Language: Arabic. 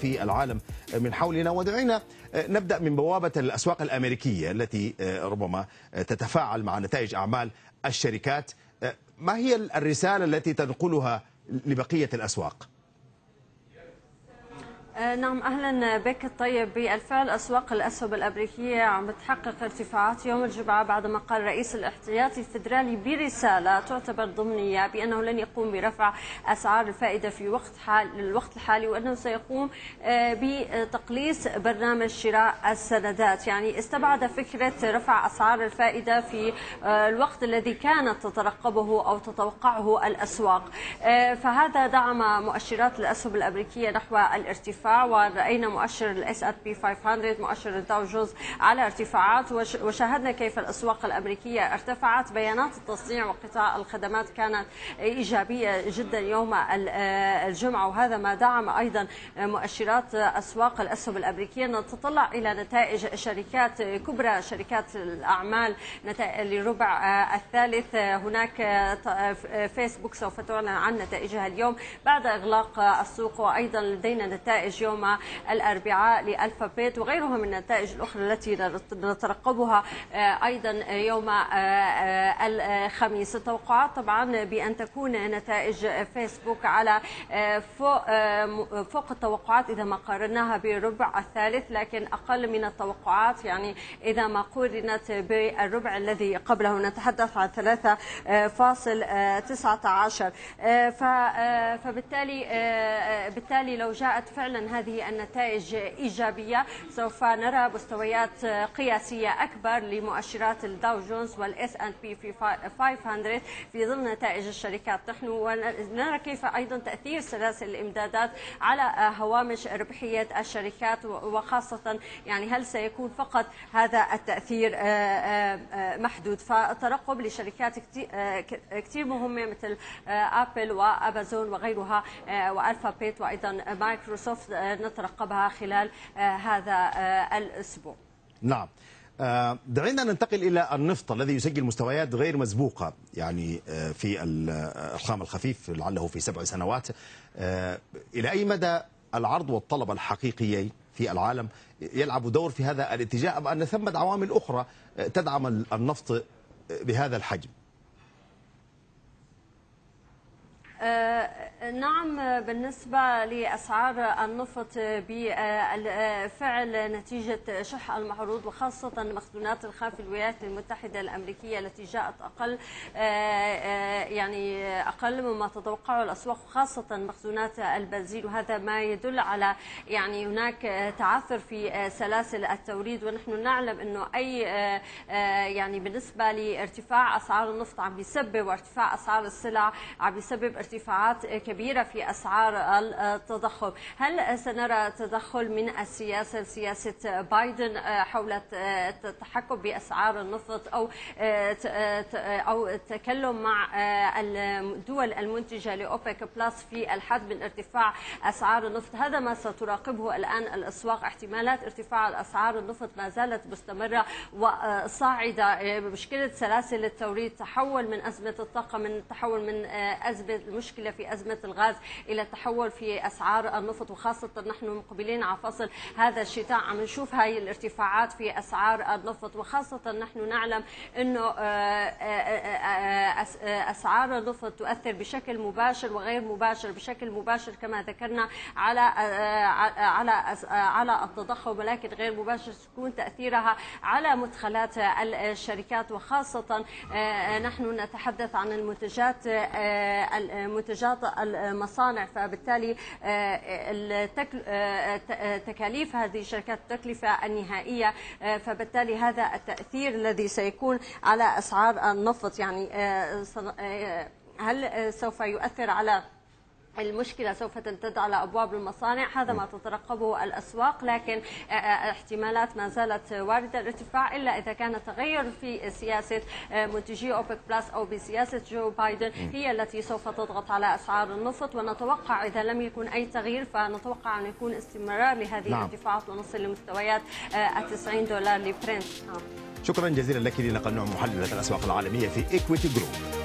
في العالم من حولنا ودعينا نبدأ من بوابة الأسواق الأمريكية التي ربما تتفاعل مع نتائج أعمال الشركات ما هي الرسالة التي تنقلها لبقية الأسواق؟ نعم أهلا بك طيب بالفعل أسواق الأسهم الأمريكية عم بتحقق ارتفاعات يوم الجمعة بعدما قال رئيس الاحتياطي الفدرالي برساله تعتبر ضمنية بأنه لن يقوم برفع أسعار الفائدة في وقت حال الوقت الحالي وأنه سيقوم بتقليص برنامج شراء السندات. يعني استبعد فكرة رفع أسعار الفائدة في الوقت الذي كانت تترقبه أو تتوقعه الأسواق. فهذا دعم مؤشرات الأسهم الأمريكية نحو الارتفاع ارتفاع ورأينا مؤشر ال S&P 500 مؤشر الداو جونز على ارتفاعات وشاهدنا كيف الأسواق الأمريكية ارتفعت. بيانات التصنيع وقطاع الخدمات كانت إيجابية جدا يوم الجمعة وهذا ما دعم أيضا مؤشرات أسواق الأسهم الأمريكية نتطلع إلى نتائج شركات كبرى شركات الأعمال لربع الثالث. هناك فيسبوك سوف تعلن عن نتائجها اليوم بعد إغلاق السوق وأيضا لدينا نتائج نتائج يوم الأربعاء لألفابيت وغيرها من النتائج الأخرى التي نترقبها أيضا يوم الخميس. التوقعات طبعا بأن تكون نتائج فيسبوك على فوق, فوق التوقعات إذا ما قارناها بالربع الثالث لكن أقل من التوقعات. يعني إذا ما قارنت بالربع الذي قبله نتحدث عن 3.19 فبالتالي بالتالي لو جاءت فعلا هذه النتائج إيجابية. سوف نرى مستويات قياسية أكبر لمؤشرات الداو جونز وال S&P 500 في ظل نتائج الشركات. نحن ونرى كيف أيضا تأثير سلاسل الإمدادات على هوامش ربحية الشركات وخاصة يعني هل سيكون فقط هذا التأثير محدود؟ فالترقب لشركات كثير مهمة مثل أبل وأمازون وغيرها وألفابيت وأيضا مايكروسوفت. نترقبها خلال هذا الأسبوع. نعم. دعينا ننتقل إلى النفط الذي يسجل مستويات غير مسبوقة يعني في الخام الخفيف لعله في سبع سنوات. إلى أي مدى العرض والطلب الحقيقي في العالم يلعب دور في هذا الاتجاه أم أن ثمة عوامل أخرى تدعم النفط بهذا الحجم؟ نعم بالنسبة لأسعار النفط بفعل نتيجة شح المعروض وخاصة مخزونات الخام في الولايات المتحدة الأمريكية التي جاءت أقل يعني أقل مما تتوقعه الأسواق خاصة مخزونات البنزين. وهذا ما يدل على يعني هناك تعثر في سلاسل التوريد. ونحن نعلم أنه أي يعني بالنسبة لارتفاع أسعار النفط عم بيسبب وارتفاع أسعار السلع عم بيسبب ارتفاعات كبيرة. في أسعار التضخم. هل سنرى تدخل من السياسة سياسة بايدن حول التحكم بأسعار النفط أو أو التكلم مع الدول المنتجة لأوبك بلس في الحد من ارتفاع أسعار النفط؟ هذا ما ستراقبه الآن الأسواق. احتمالات ارتفاع الأسعار النفط ما زالت مستمرة وصاعدة. مشكلة سلاسل التوريد تحول من أزمة الطاقة من تحول من أزمة المشكلة في أزمة الغاز إلى التحول في أسعار النفط وخاصة نحن مقبلين على فصل هذا الشتاء عم نشوف هاي الارتفاعات في أسعار النفط وخاصة نحن نعلم أنه أسعار النفط تؤثر بشكل مباشر وغير مباشر بشكل مباشر كما ذكرنا على على على التضخم ولكن غير مباشر تكون تأثيرها على مدخلات الشركات وخاصة نحن نتحدث عن المنتجات المصانع فبالتالي تكاليف هذه الشركات التكلفة النهائية. فبالتالي هذا التأثير الذي سيكون على أسعار النفط. يعني هل سوف يؤثر على المشكلة سوف تمتد على أبواب المصانع. هذا ما تترقبه الأسواق لكن احتمالات ما زالت واردة الارتفاع إلا إذا كان تغير في سياسة منتجي أوبك بلس أو بسياسة جو بايدن هي التي سوف تضغط على أسعار النفط. ونتوقع إذا لم يكن أي تغيير فنتوقع أن يكون استمرار لهذه نعم. الارتفاعات ونصل لمستويات ال 90 دولار لبرنت. شكرا جزيلا لك لنقل نوع محللة الأسواق العالمية في إيكويتي جروب